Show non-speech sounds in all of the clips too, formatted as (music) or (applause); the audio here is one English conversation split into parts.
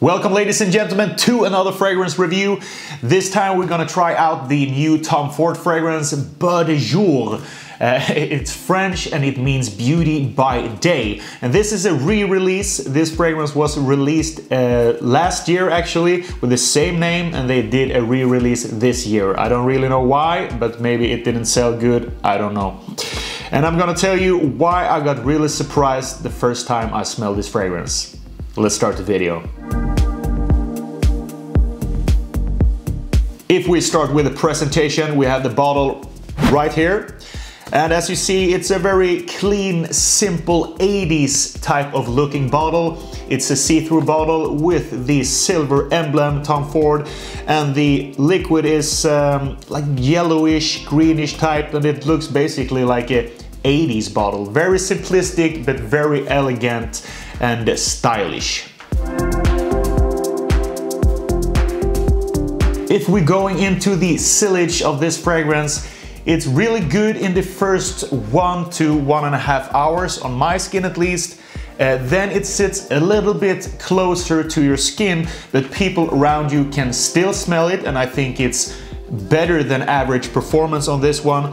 Welcome ladies and gentlemen to another fragrance review. This time we're gonna try out the new Tom Ford fragrance Beau de Jour. Uh, (laughs) it's French and it means beauty by day. And this is a re-release. This fragrance was released uh, last year actually with the same name and they did a re-release this year. I don't really know why, but maybe it didn't sell good, I don't know. And I'm gonna tell you why I got really surprised the first time I smelled this fragrance. Let's start the video. If we start with the presentation, we have the bottle right here. And as you see, it's a very clean, simple 80s type of looking bottle. It's a see-through bottle with the silver emblem, Tom Ford, and the liquid is um, like yellowish, greenish type, and it looks basically like a 80s bottle. Very simplistic, but very elegant and stylish. If we're going into the sillage of this fragrance, it's really good in the first one to one and a half hours, on my skin at least. Uh, then it sits a little bit closer to your skin, but people around you can still smell it, and I think it's better than average performance on this one.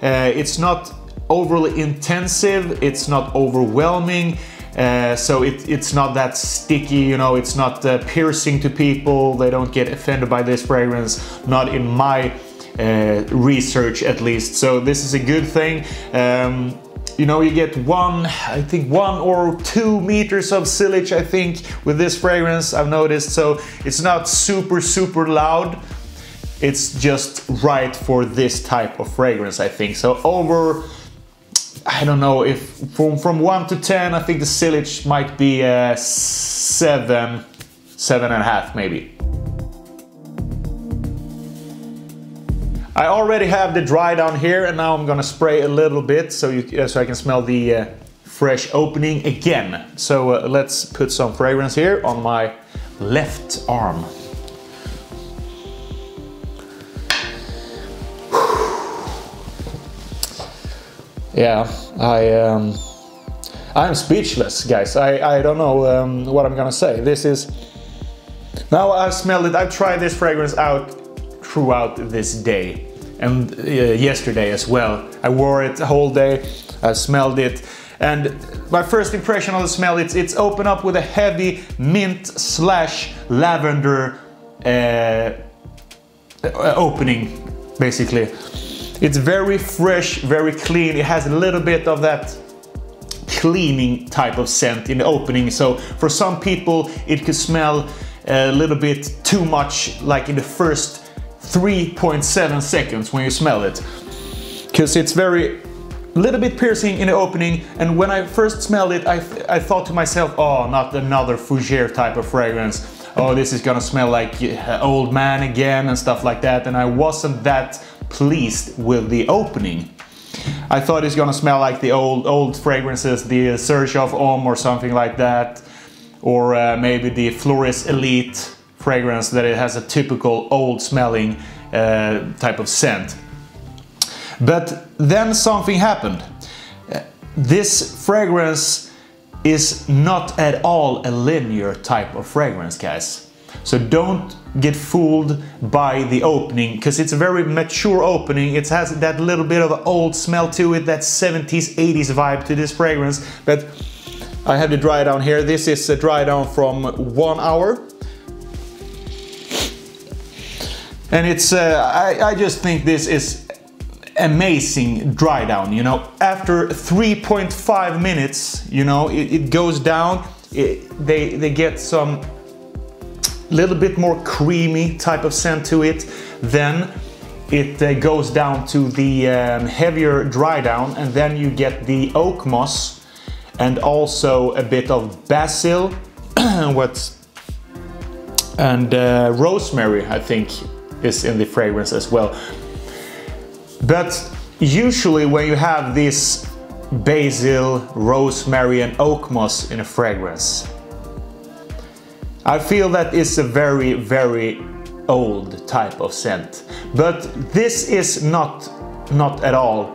Uh, it's not overly intensive, it's not overwhelming, uh, so it, it's not that sticky, you know, it's not uh, piercing to people. They don't get offended by this fragrance, not in my uh, research at least. So this is a good thing. Um, you know, you get one, I think one or two meters of sillage, I think, with this fragrance, I've noticed. So it's not super, super loud. It's just right for this type of fragrance, I think. So over I don't know if from from one to ten, I think the sillage might be a seven, seven and a half maybe. I already have the dry down here, and now I'm gonna spray a little bit so you so I can smell the uh, fresh opening again. So uh, let's put some fragrance here on my left arm. Yeah, I um, I'm speechless, guys. I I don't know um, what I'm gonna say. This is now I've smelled it. I've tried this fragrance out throughout this day and uh, yesterday as well. I wore it the whole day. I smelled it. And my first impression of the smell, it's, it's open up with a heavy mint slash lavender uh, opening, basically. It's very fresh, very clean. It has a little bit of that cleaning type of scent in the opening. So for some people, it could smell a little bit too much, like in the first 3.7 seconds when you smell it. Because it's very little bit piercing in the opening and when I first smelled it I, I thought to myself oh not another fougere type of fragrance oh this is gonna smell like uh, old man again and stuff like that and I wasn't that pleased with the opening. I thought it's gonna smell like the old old fragrances, the Xerjoff Homme or something like that, or uh, maybe the Floris Elite fragrance that it has a typical old smelling uh, type of scent. But then something happened. Uh, this fragrance is not at all a linear type of fragrance, guys. So don't get fooled by the opening because it's a very mature opening. It has that little bit of old smell to it, that 70s, 80s vibe to this fragrance. But I have the dry down here. This is a dry down from one hour. And it's, uh, I, I just think this is amazing dry down, you know. After 3.5 minutes, you know, it, it goes down, it, they, they get some little bit more creamy type of scent to it. Then it uh, goes down to the um, heavier dry down and then you get the oak moss and also a bit of basil (clears throat) what's and uh, rosemary I think is in the fragrance as well. But usually when you have this basil, rosemary and oak moss in a fragrance I feel that is a very, very old type of scent. But this is not, not at all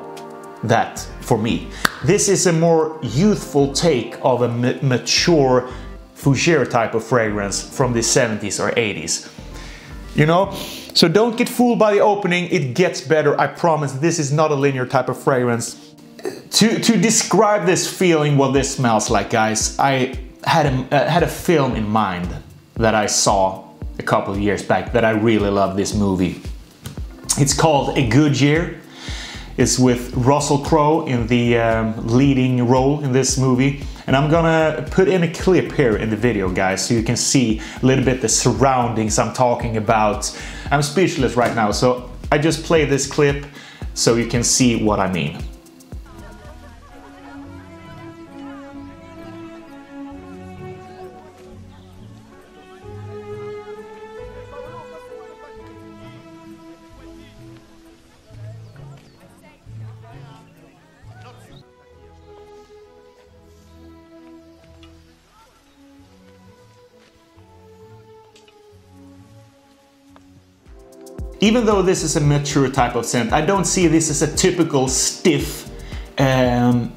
that for me. This is a more youthful take of a mature fougere type of fragrance from the 70s or 80s. You know? So don't get fooled by the opening, it gets better, I promise. This is not a linear type of fragrance. To, to describe this feeling, what this smells like, guys, I had a, uh, had a film in mind that I saw a couple of years back that I really love this movie. It's called A Good Year. It's with Russell Crowe in the um, leading role in this movie. And I'm gonna put in a clip here in the video, guys, so you can see a little bit the surroundings I'm talking about. I'm speechless right now, so I just play this clip so you can see what I mean. Even though this is a mature type of scent, I don't see this as a typical stiff um,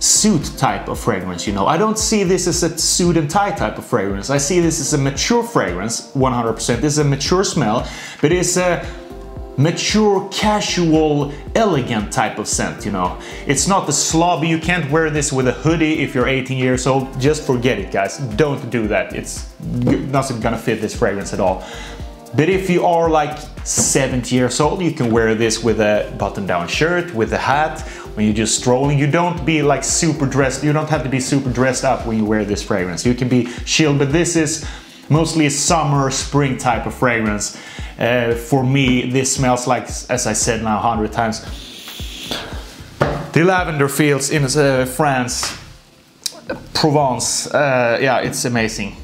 suit type of fragrance, you know. I don't see this as a suit and tie type of fragrance. I see this as a mature fragrance, 100%. This is a mature smell, but it's a mature, casual, elegant type of scent, you know. It's not the slobby, you can't wear this with a hoodie if you're 18 years old. Just forget it, guys. Don't do that. It's not gonna fit this fragrance at all. But if you are like 70 years old, you can wear this with a button-down shirt, with a hat, when you're just strolling. You don't be like super dressed, you don't have to be super dressed up when you wear this fragrance. You can be chilled, but this is mostly a summer, spring type of fragrance. Uh, for me, this smells like, as I said now a hundred times, the lavender fields in uh, France, Provence. Uh, yeah, it's amazing.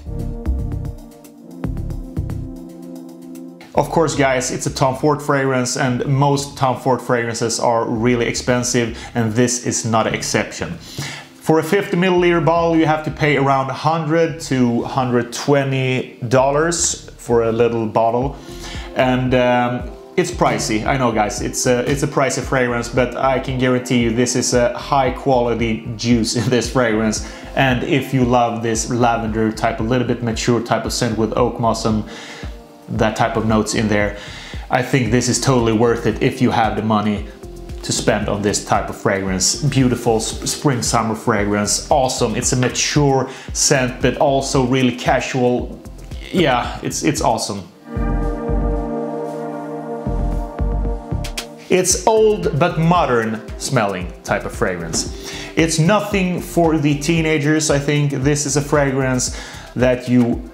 Of course guys, it's a Tom Ford fragrance and most Tom Ford fragrances are really expensive and this is not an exception. For a 50 milliliter bottle you have to pay around 100 to 120 dollars for a little bottle and um, it's pricey, I know guys, it's a, it's a pricey fragrance, but I can guarantee you this is a high quality juice in this fragrance. And if you love this lavender type, a little bit mature type of scent with oak moss and that type of notes in there. I think this is totally worth it if you have the money to spend on this type of fragrance. Beautiful spring summer fragrance, awesome. It's a mature scent, but also really casual. Yeah, it's, it's awesome. It's old but modern smelling type of fragrance. It's nothing for the teenagers. I think this is a fragrance that you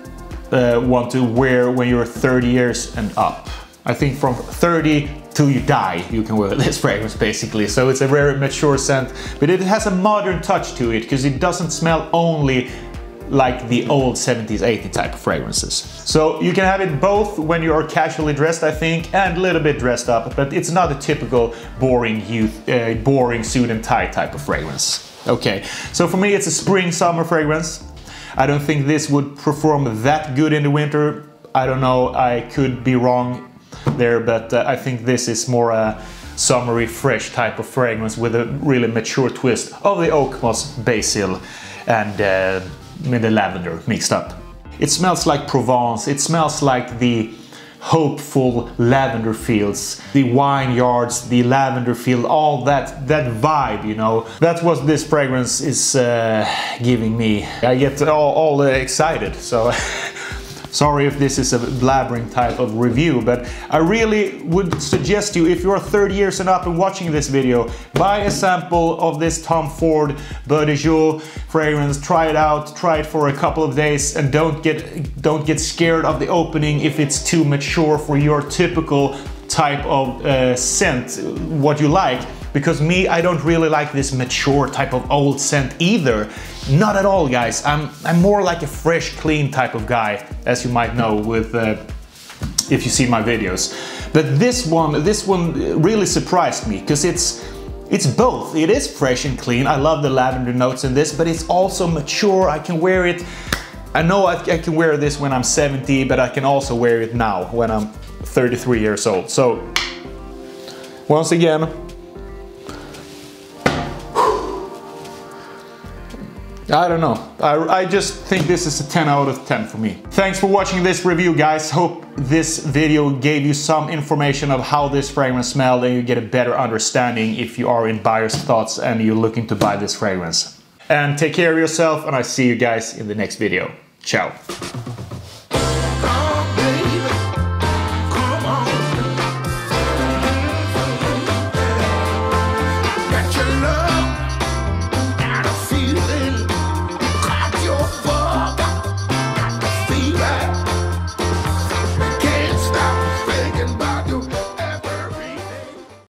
uh, want to wear when you're 30 years and up. I think from 30 till you die, you can wear (laughs) this fragrance basically. So it's a very mature scent, but it has a modern touch to it because it doesn't smell only like the old 70s, 80s type of fragrances. So you can have it both when you are casually dressed, I think, and a little bit dressed up, but it's not a typical boring youth, uh, boring suit and tie type of fragrance. Okay, so for me it's a spring summer fragrance. I don't think this would perform that good in the winter. I don't know, I could be wrong there, but uh, I think this is more a summery, fresh type of fragrance with a really mature twist of the oak moss, basil and uh, the lavender mixed up. It smells like Provence, it smells like the hopeful lavender fields, the vineyards, the lavender field, all that that vibe, you know. That's what this fragrance is uh, giving me. I get all, all excited, so (laughs) Sorry if this is a blabbering type of review, but I really would suggest you, if you're 30 years and up and watching this video, buy a sample of this Tom Ford Beau de Jour fragrance, try it out, try it for a couple of days, and don't get, don't get scared of the opening if it's too mature for your typical type of uh, scent, what you like. Because me, I don't really like this mature type of old scent either. Not at all, guys. I'm, I'm more like a fresh, clean type of guy, as you might know with uh, if you see my videos. But this one, this one really surprised me because it's it's both. It is fresh and clean. I love the lavender notes in this, but it's also mature. I can wear it. I know I, I can wear this when I'm 70, but I can also wear it now when I'm 33 years old. So once again, I don't know. I, I, just think this is a 10 out of 10 for me. Thanks for watching this review, guys. Hope this video gave you some information of how this fragrance smells and you get a better understanding if you are in buyer's thoughts and you're looking to buy this fragrance. And take care of yourself and I see you guys in the next video. Ciao.